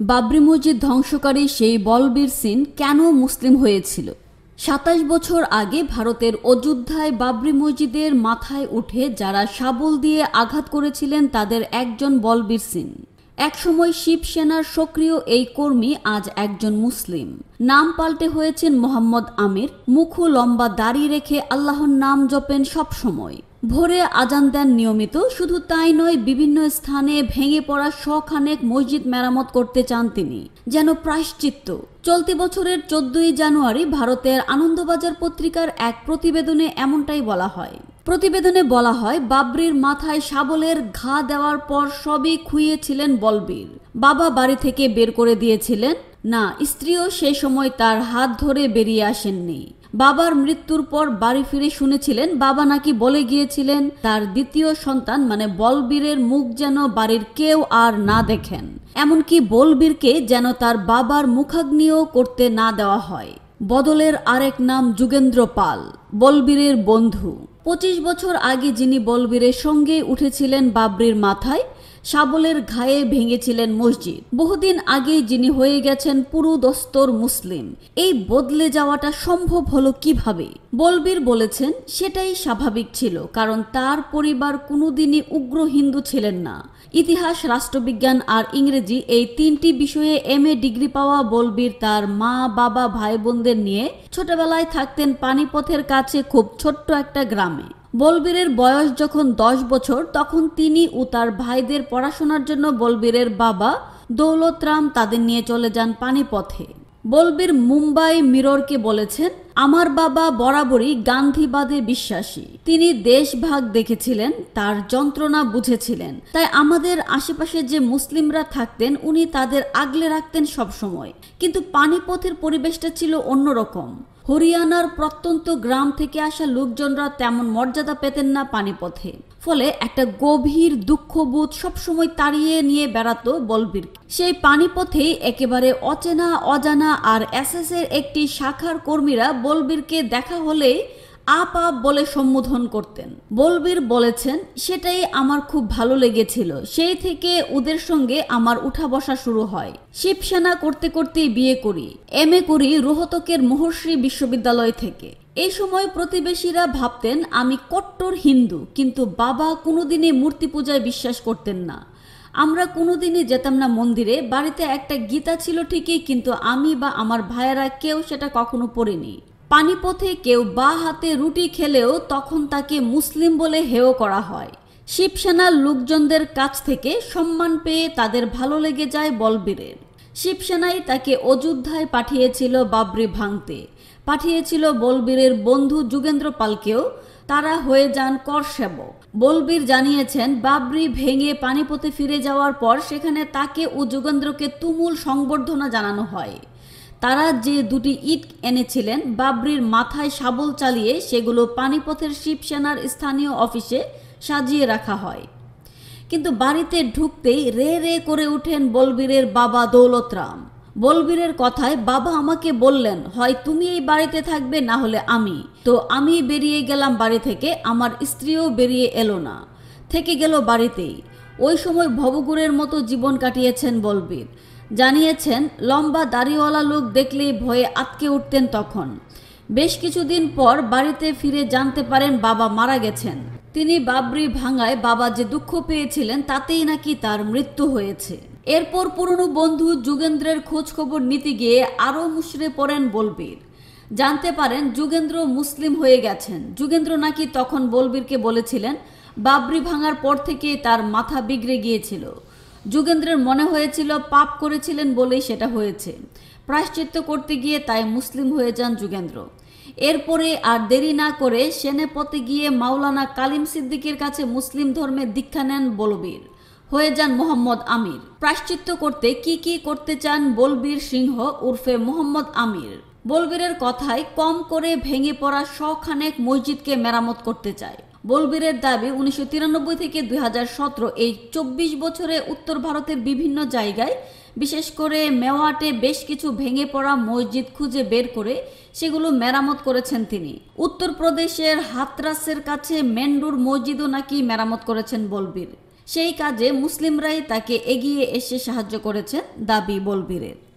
বাবরি মসজিদ ধ্বংসকারী সেই বলবীর সিন কেন মুসলিম হয়েছিল? সাতাশ বছর আগে ভারতের অযোধ্যায় বাবরি মসজিদের মাথায় উঠে যারা শাবল দিয়ে আঘাত করেছিলেন তাদের একজন বলবীর সিং একসময় শিবসেনার সক্রিয় এই কর্মী আজ একজন মুসলিম। নাম পাল্টে হয়েছেন মোহাম্মদ আমির মুখ লম্বা দাড়ি রেখে আল্লাহর নাম জপেন সবসময়। ভোরে আজান দেন নিয়মিত। শুধু তাই নয়, বিভিন্ন স্থানে ভেঙে পড়া শখানেক মসজিদ মেরামত করতে চান তিনি, যেন প্রায়শ্চিত্ত। চলতি বছরের চোদ্দই জানুয়ারি ভারতের আনন্দবাজার পত্রিকার এক প্রতিবেদনে এমনটাই বলা হয়। প্রতিবেদনে বলা হয়, বাবরির মাথায় শাবলের ঘা দেওয়ার পর সবই খুইয়েছিলেন বলবীর। বাবা বাড়ি থেকে বের করে দিয়েছিলেন। না, স্ত্রীও সে সময় তার হাত ধরে বেরিয়ে আসেননি। বাবার মৃত্যুর পর বাড়ি ফিরে শুনেছিলেন, বাবা নাকি বলে গিয়েছিলেন, তার দ্বিতীয় সন্তান মানে বলবীরের মুখ যেন বাড়ির কেউ আর না দেখেন। এমনকি বলবীরকে যেন তার বাবার মুখাগ্নিও করতে না দেওয়া হয়। বদলের আরেক নাম যুগেন্দ্র পাল, বলবীরের বন্ধু। পঁচিশ বছর আগে যিনি বলবীরের সঙ্গে উঠেছিলেন বাবরির মাথায় শাবলের ঘায়ে ভেঙেছিলেন মসজিদ। বহুদিন আগে যিনি হয়ে গেছেন পুরু দস্তর মুসলিম। এই বদলে যাওয়াটা সম্ভব হলো কীভাবে? বলবীর বলেছেন, সেটাই স্বাভাবিক ছিল, কারণ তার পরিবার কোনোদিনই উগ্র হিন্দু ছিলেন না। ইতিহাস, রাষ্ট্রবিজ্ঞান আর ইংরেজি এই তিনটি বিষয়ে এম এ ডিগ্রি পাওয়া বলবীর তার মা, বাবা ভাই বোনদের নিয়ে ছোটবেলায় থাকতেন পানিপথের কাছে খুব ছোট্ট একটা গ্রামে। বলবীরের বয়স যখন দশ বছর, তখন তিনি ও তার ভাইদের পড়াশোনার জন্য বলবীরের বাবা দৌলতরাম তাদের নিয়ে চলে যান পানিপথে। বলবীর মুম্বাই মিররকে বলেছেন, আমার বাবা বরাবরই গান্ধীবাদে বিশ্বাসী। তিনি দেশভাগ দেখেছিলেন, তার যন্ত্রণা বুঝেছিলেন। তাই আমাদের আশেপাশে যে মুসলিমরা থাকতেন, উনি তাদের আগলে রাখতেন সবসময়। কিন্তু পানিপথের পরিবেশটা ছিল অন্যরকম। হরিয়ানার প্রত্যন্ত গ্রাম থেকে আসা লোকজনরা তেমন মর্যাদা পেতেন না পানিপথে। ফলে একটা গভীর দুঃখবোধ সবসময় তাড়িয়ে নিয়ে বেড়াতো বলবীর। সেই পানিপথেই একেবারে অচেনা, অজানা আর এস এর একটি শাখার কর্মীরা বলবীরকে দেখা হলে আপ আপ বলে সম্বোধন করতেন। বলবীর বলেছেন, সেটাই আমার খুব ভালো লেগেছিল। সেই থেকে ওদের সঙ্গে আমার উঠা বসা শুরু হয়। শিবসেনা করতে করতেই বিয়ে করি। এম এ করি রোহতকের মহর্ষি বিশ্ববিদ্যালয় থেকে। এই সময় প্রতিবেশীরা ভাবতেন, আমি কট্টর হিন্দু, কিন্তু বাবা কোনোদিনই মূর্তি পূজায় বিশ্বাস করতেন না। আমরা কোনোদিনই যেতাম না মন্দিরে। বাড়িতে একটা গীতা ছিল ঠিকই, কিন্তু আমি বা আমার ভাইয়েরা কেউ সেটা কখনো পড়িনি। পানিপথে কেউ বা হাতে রুটি খেলেও তখন তাকে মুসলিম বলে হেয় করা হয়। শিবসেনার লোকজনদের কাছ থেকে সম্মান পেয়ে তাদের ভালো লেগে যায় বলবীরের। শিবসেনাই তাকে অযোধ্যায় পাঠিয়েছিল বাবরি ভাঙতে। পাঠিয়েছিল বলবীরের বন্ধু যুগেন্দ্র পালকেও। তারা হয়ে যান কর সেবক। বলবীর জানিয়েছেন, বাবরি ভেঙে পানিপথে ফিরে যাওয়ার পর সেখানে তাকে ও যুগেন্দ্রকে তুমুল সংবর্ধনা জানানো হয়। তারা যে দুটি ইট এনেছিলেন, বাবরির মাথায় শাবল চালিয়ে সেগুলো পানিপথের শিবসেনার স্থানীয় অফিসে সাজিয়ে রাখা হয়। কিন্তু বাড়িতে ঢুকতেই রে রে করে উঠেন বলবীরের বাবা দৌলতরাম। বলবীরের কথায়, বাবা আমাকে বললেন, হয় তুমি এই বাড়িতে থাকবে না হলে আমি। তো আমি বেরিয়ে গেলাম বাড়ি থেকে, আমার স্ত্রীও বেরিয়ে এলো না। থেকে গেল বাড়িতেই। ওই সময় ভবগুরের মতো জীবন কাটিয়েছেন বলবীর। জানিয়েছেন, লম্বা দাড়িওয়ালা লোক দেখলেই ভয়ে আটকে উঠতেন তখন। বেশ কিছুদিন পর বাড়িতে ফিরে জানতে পারেন বাবা মারা গেছেন। তিনি বাবরি ভাঙায় বাবা যে দুঃখ পেয়েছিলেন তাতেই নাকি তার মৃত্যু হয়েছে। এরপর পুরনো বন্ধু যুগেন্দ্রের খোঁজ খবর নিতে গিয়ে আরও মুশড়ে পড়েন বলবীর। জানতে পারেন, যুগেন্দ্র মুসলিম হয়ে গেছেন। যুগেন্দ্র নাকি তখন বলবীরকে বলেছিলেন বাবরি ভাঙার পর থেকে তার মাথা বিগড়ে গিয়েছিল। যুগেন্দ্রের মনে হয়েছিল, পাপ করেছিলেন বলেই সেটা হয়েছে। প্রায়শ্চিত্ত করতে গিয়ে তাই মুসলিম হয়ে যান যুগেন্দ্র। এরপরে আর দেরি না করে সেনেপথে গিয়ে মাওলানা কালিম সিদ্দিকের কাছে মুসলিম ধর্মে দীক্ষা নেন বলবীর। হয়ে যান মোহাম্মদ আমির। প্রায়শ্চিত্ত করতে কি কি করতে চান বলবীর সিংহ উর্ফে মোহাম্মদ আমির। বলবীরের কথায় কম করে ভেঙে পড়া শখানেক মসজিদকে মেরামত করতে চায়। বলবীরের দাবি উনিশশো তিরানব্বই থেকে দুই হাজার সতেরো এই চব্বিশ বছরে উত্তর ভারতের বিভিন্ন জায়গায়, বিশেষ করে মেওয়াটে বেশ কিছু ভেঙে পড়া মসজিদ খুঁজে বের করে সেগুলো মেরামত করেছেন তিনি। উত্তরপ্রদেশের হাতরাসের কাছে মেন্ডুর মসজিদও নাকি মেরামত করেছেন বলবীর। সেই কাজে মুসলিমরাই তাকে এগিয়ে এসে সাহায্য করেছেন দাবি বলবীরের।